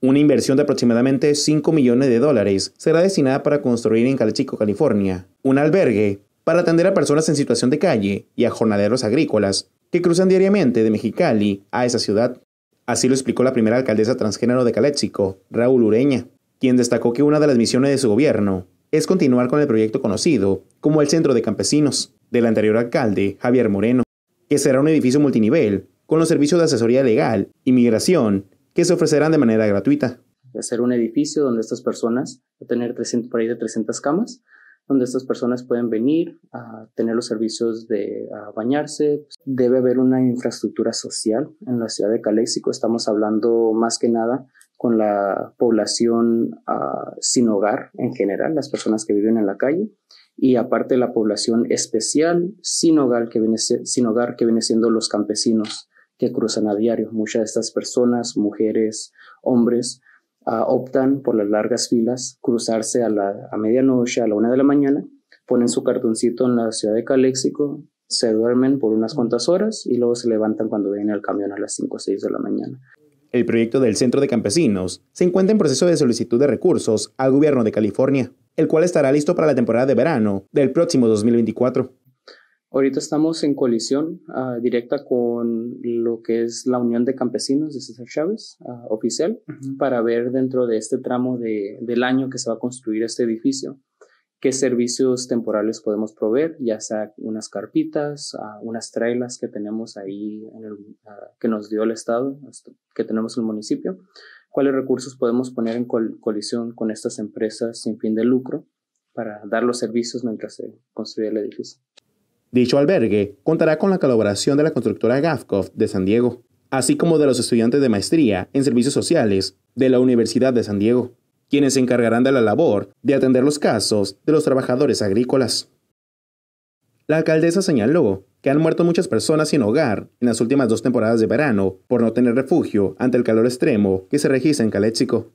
Una inversión de aproximadamente 5 millones de dólares será destinada para construir en Calechico, California, un albergue para atender a personas en situación de calle y a jornaleros agrícolas que cruzan diariamente de Mexicali a esa ciudad. Así lo explicó la primera alcaldesa transgénero de Calexico, Raúl Ureña, quien destacó que una de las misiones de su gobierno es continuar con el proyecto conocido como el Centro de Campesinos del anterior alcalde Javier Moreno, que será un edificio multinivel con los servicios de asesoría legal y migración que se ofrecerán de manera gratuita. Hacer un edificio donde estas personas, va tener 300, por de 300 camas, donde estas personas pueden venir a tener los servicios de bañarse. Debe haber una infraestructura social en la ciudad de Caléxico. Estamos hablando más que nada con la población uh, sin hogar en general, las personas que viven en la calle, y aparte la población especial sin hogar que viene, sin hogar, que viene siendo los campesinos que cruzan a diario. Muchas de estas personas, mujeres, hombres, uh, optan por las largas filas, cruzarse a, la, a medianoche, a la una de la mañana, ponen su cartoncito en la ciudad de Caléxico, se duermen por unas cuantas horas y luego se levantan cuando viene el camión a las 5 o 6 de la mañana. El proyecto del Centro de Campesinos se encuentra en proceso de solicitud de recursos al gobierno de California, el cual estará listo para la temporada de verano del próximo 2024. Ahorita estamos en colisión uh, directa con lo que es la Unión de Campesinos de César Chávez, uh, oficial, uh -huh. para ver dentro de este tramo de, del año que se va a construir este edificio qué servicios temporales podemos proveer, ya sea unas carpitas, uh, unas trailas que tenemos ahí en el, que nos dio el Estado, que tenemos el municipio, cuáles recursos podemos poner en col colisión con estas empresas sin fin de lucro para dar los servicios mientras se construye el edificio. Dicho albergue contará con la colaboración de la constructora Gafcoff de San Diego, así como de los estudiantes de maestría en servicios sociales de la Universidad de San Diego quienes se encargarán de la labor de atender los casos de los trabajadores agrícolas. La alcaldesa señaló que han muerto muchas personas sin hogar en las últimas dos temporadas de verano por no tener refugio ante el calor extremo que se registra en Caléxico.